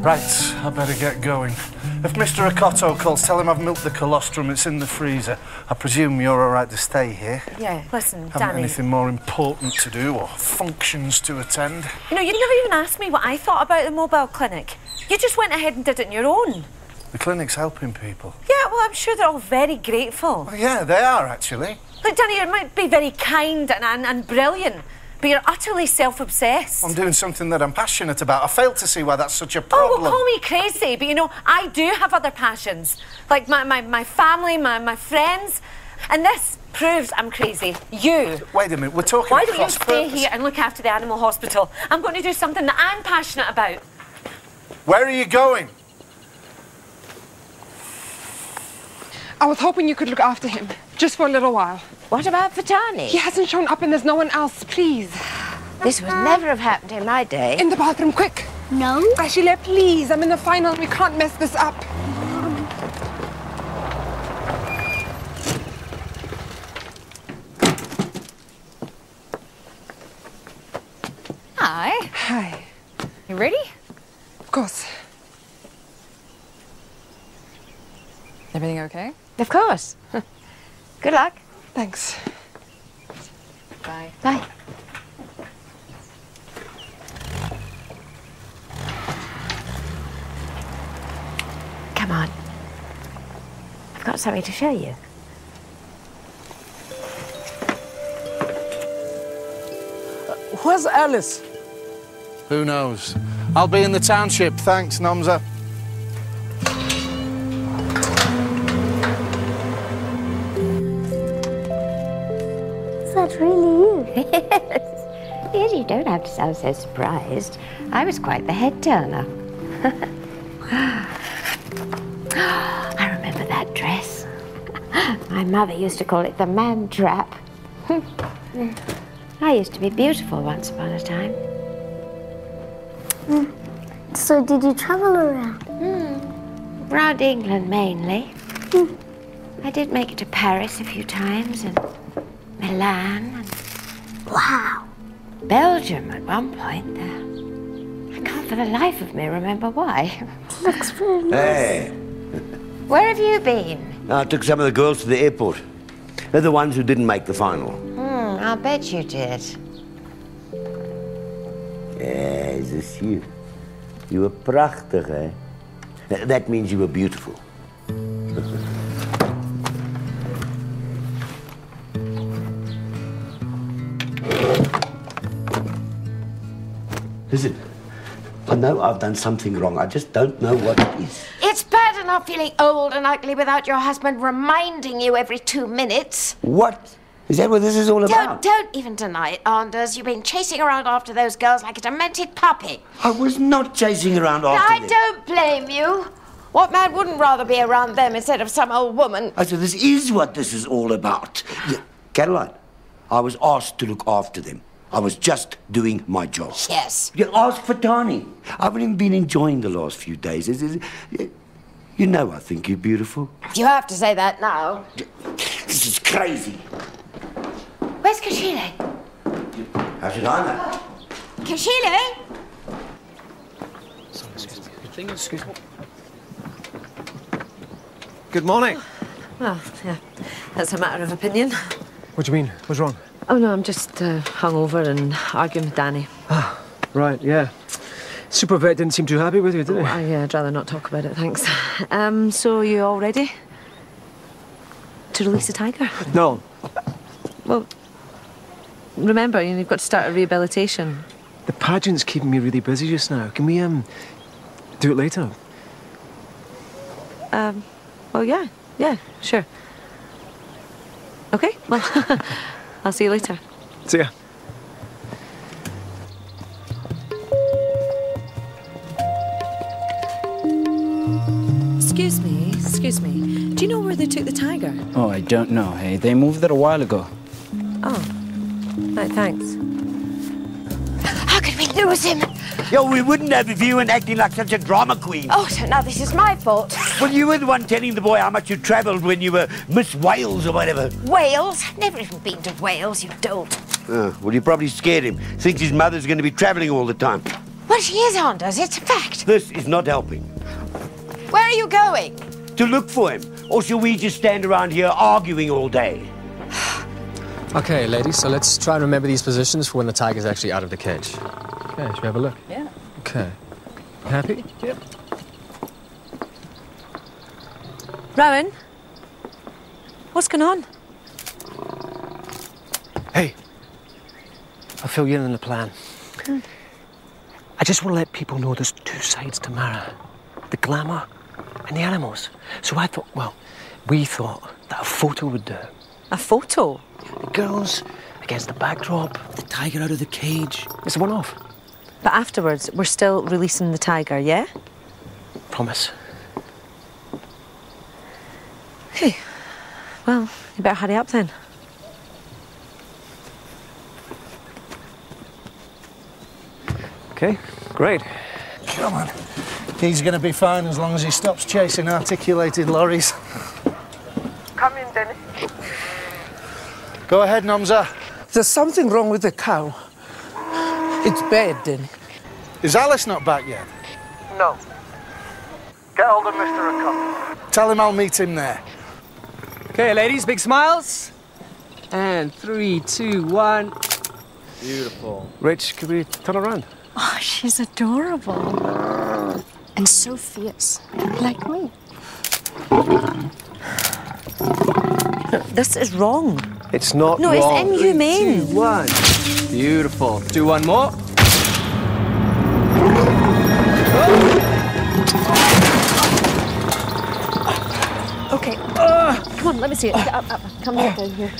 Right, I better get going. If Mr. Ocotto calls, tell him I've milked the colostrum. It's in the freezer. I presume you're all right to stay here. Yeah, listen, Haven't Danny. anything more important to do or functions to attend. You know, you never even asked me what I thought about the mobile clinic. You just went ahead and did it on your own. The clinic's helping people. Yeah, well, I'm sure they're all very grateful. Well, yeah, they are actually. Look, Danny, you might be very kind and, and, and brilliant, but you're utterly self-obsessed. I'm doing something that I'm passionate about. I fail to see why that's such a oh, problem. Oh, problem. well, call me crazy, but you know, I do have other passions. Like my, my, my family, my, my friends. And this proves I'm crazy. You. Wait a minute, we're talking Why don't you cross stay purpose. here and look after the animal hospital? I'm going to do something that I'm passionate about. Where are you going? I was hoping you could look after him, just for a little while. What about Fatani? He hasn't shown up and there's no one else, please. This would never have happened in my day. In the bathroom, quick. No? Cashile, please, I'm in the final. We can't mess this up. Hi. Hi. You ready? Of course. Everything okay? Of course. Good luck. Thanks. Bye. Bye. Come on. I've got something to show you. Where's Alice? Who knows? I'll be in the township. Thanks, Nomza. Is that really you? Yes, you don't have to sound so surprised. I was quite the head turner. I remember that dress. My mother used to call it the man trap. I used to be beautiful once upon a time. Mm. So did you travel around? Hmm. Round England mainly. Mm. I did make it to Paris a few times and Milan and Wow. Belgium at one point there. I can't for the life of me remember why. Looks very nice. Hey, Where have you been? I took some of the girls to the airport. They're the ones who didn't make the final. Hmm, I'll bet you did. Yeah, is this you? You were prachtig, eh? That means you were beautiful. Listen, I know I've done something wrong. I just don't know what it is. It's bad enough feeling old and ugly without your husband reminding you every two minutes. What? Is that what this is all Don't, about? don't even deny it, Anders. You've been chasing around after those girls like a demented puppy. I was not chasing around after I them. I don't blame you. What man wouldn't rather be around them instead of some old woman? I said, this is what this is all about. Yeah, Caroline, I was asked to look after them. I was just doing my job. Yes. You ask for Tani. I haven't even been enjoying the last few days. It's- it's- You know I think you're beautiful. You have to say that now. This is crazy. Where's Cashile? How should I know? Cashile? Excuse me. Good morning. Well, yeah, that's a matter of opinion. What do you mean? What's wrong? Oh, no, I'm just uh, hungover and arguing with Danny. Right, yeah. Super vet didn't seem too happy with you, did he? I, yeah, I'd rather not talk about it, thanks. Um, so you all ready? To release the tiger? No. Well, remember, you've got to start a rehabilitation. The pageant's keeping me really busy just now. Can we, um, do it later? Um, well, yeah, yeah, sure. Okay, well, I'll see you later. See ya. Excuse me, excuse me. Do you know where they took the tiger? Oh, I don't know. Hey, they moved it a while ago. Oh, right, thanks. How could we lose him? Yo, we wouldn't have if you weren't acting like such a drama queen. Oh, so now this is my fault. Well, you were the one telling the boy how much you travelled when you were Miss Wales or whatever. Wales? Never even been to Wales, you dolt. Oh, well, you probably scared him. Thinks his mother's going to be travelling all the time. Well, she is on us. It's a fact. This is not helping. Where are you going? To look for him. Or shall we just stand around here arguing all day? Okay, ladies, so let's try and remember these positions for when the tiger's actually out of the cage. Okay, should we have a look? Yeah. Okay. Happy? Yep. Rowan? What's going on? Hey, I'll fill you in on the plan. I just want to let people know there's two sides to Mara the glamour and the animals. So I thought, well, we thought that a photo would do. A photo? The girls against the backdrop, the tiger out of the cage. It's a one off. But afterwards, we're still releasing the tiger, yeah? Promise. Okay. Well, you better hurry up then. Okay, great. Come on. He's going to be fine as long as he stops chasing articulated lorries. Come in, Denny. Go ahead, Nomza. There's something wrong with the cow. It's bad, Denny. Is Alice not back yet? No. Get hold of Mr. Acock. Tell him I'll meet him there. Okay, ladies, big smiles. And three, two, one. Beautiful. Rich, could we turn around? Oh, she's adorable. And so fierce. Like me. This is wrong. It's not No, it's inhumane. Three, two, one. Beautiful. Do one more. Okay. come on, let me see it. Get up, up. Come here, down here.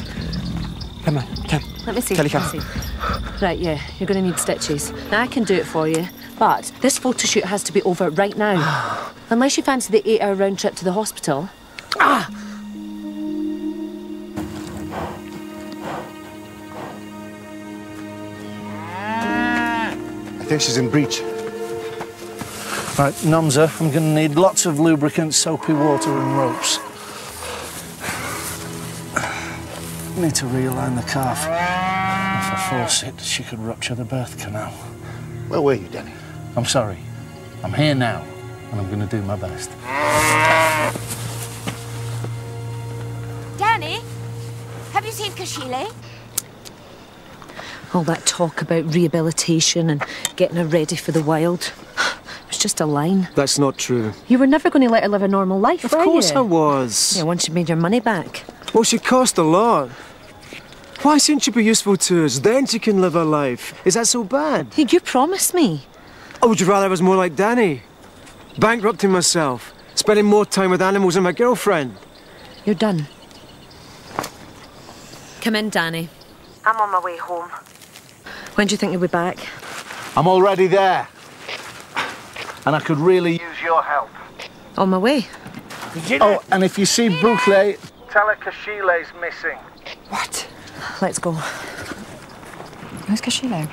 Come on, come. Let me see. Kelly, let come. me see. Right, yeah, you're going to need stitches. Now, I can do it for you, but this photo shoot has to be over right now. Unless you fancy the eight hour round trip to the hospital. Ah! I think she's in breach. Right, Nomza, I'm going to need lots of lubricant, soapy water, and ropes. Need to realign the calf. If I force it, she could rupture the birth canal. Where were you, Danny? I'm sorry. I'm here now, and I'm going to do my best. Danny, have you seen Cashile? All that talk about rehabilitation and getting her ready for the wild. It was just a line. That's not true. You were never going to let her live a normal life, Of were course you? I was. Yeah, once you made your money back. Well, she cost a lot. Why shouldn't you be useful to us? Then she can live her life. Is that so bad? Hey, you promised me. Or would you rather I was more like Danny? Bankrupting myself, spending more time with animals and my girlfriend. You're done. Come in, Danny. I'm on my way home. When do you think you'll be back? I'm already there. And I could really use your help. On my way. Oh, and if you see Buhle, tell her Cashile's missing. What? Let's go. Who's Cashile?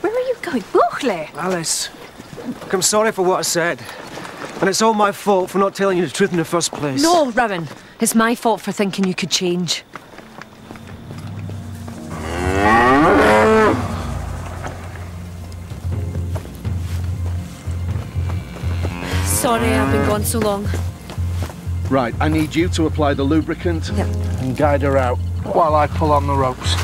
Where are you going? Buhle! Alice, look, I'm sorry for what I said. And it's all my fault for not telling you the truth in the first place. No, Rowan. It's my fault for thinking you could change. Sorry, I've been gone so long. Right, I need you to apply the lubricant Yep. and guide her out while I pull on the ropes.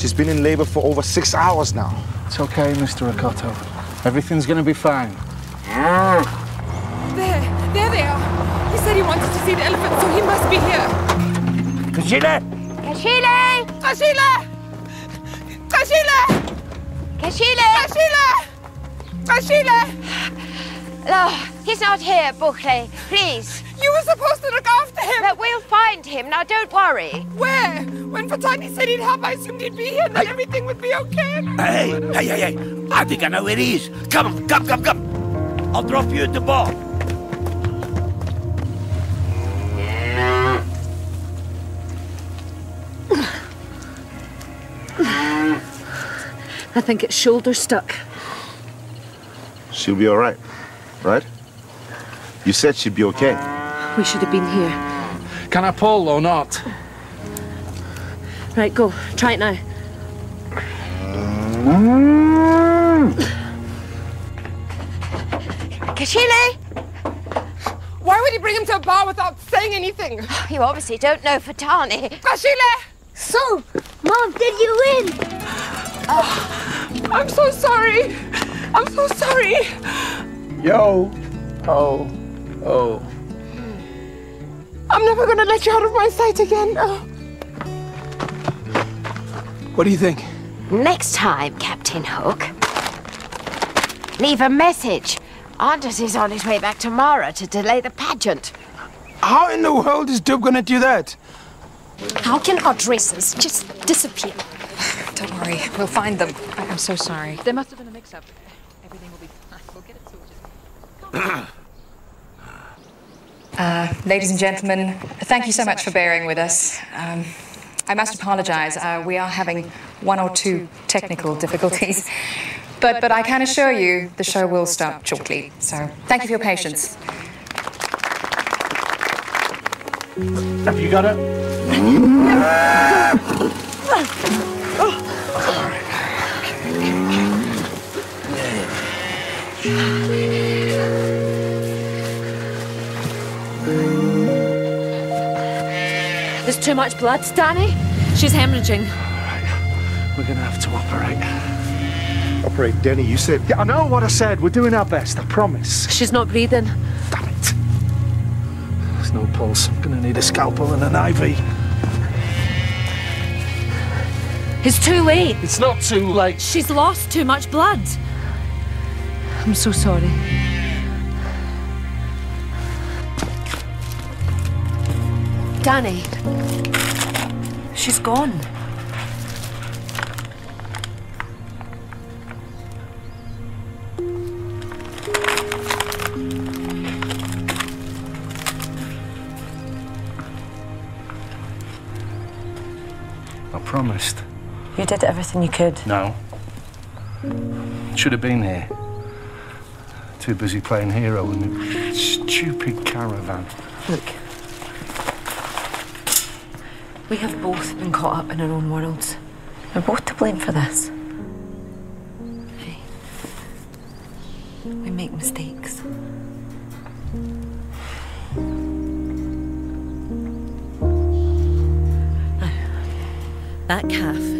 She's been in labor for over six hours now. It's okay, Mr. Ricotto. Everything's gonna be fine. There, there they are. He said he wanted to see the elephant, so he must be here. Cashile! Cashile! Cashile! Cashile! Cashile! Cashile! Cashile! Oh, he's not here, Buhle. Please. You were supposed to look after him. But we'll find him. Now, don't worry. Where? When Fatani said he'd help, I assumed he'd be here and then everything would be okay. Hey, hey, hey, hey! I think I know where he is. Come, come, come, come! I'll drop you at the bar. I think it's shoulder stuck. She'll be all right, right? You said she'd be okay. We should have been here. Can I pull or not? Right, go. Try it now. Cashile! Why would he bring him to a bar without saying anything? You obviously don't know Fatani. Cashile! So, Mom, did you win? Oh, I'm so sorry. I'm so sorry. Yo. Oh. Oh. I'm never gonna let you out of my sight again. Oh. What do you think? Next time, Captain Hook, leave a message. Anders is on his way back tomorrow to delay the pageant. How in the world is Dub gonna do that? How can our dresses just disappear? Don't worry, we'll find them. I- I'm so sorry. There must have been a mix-up. Everything will be fine. We'll get it sorted. Uh, ladies and gentlemen, thank you so much for bearing with us. Um, I must apologize. Uh, we are having one or two technical difficulties. But, but I can assure you the show will start shortly. So thank you for your patience. Have you got it? There's too much blood, Danny. She's hemorrhaging. We're gonna have to operate. Operate, Denny. You said. Yeah, I know what I said. We're doing our best. I promise. She's not breathing. Damn it. There's no pulse. I'm gonna need a scalpel and an IV. It's too late. It's not too late. She's lost too much blood. I'm so sorry. Danny. She's gone. I promised. You did everything you could. No. Should have been here. Too busy playing hero in the stupid caravan. Look. We have both been caught up in our own worlds. We're both to blame for this. Hey. We make mistakes. That calf.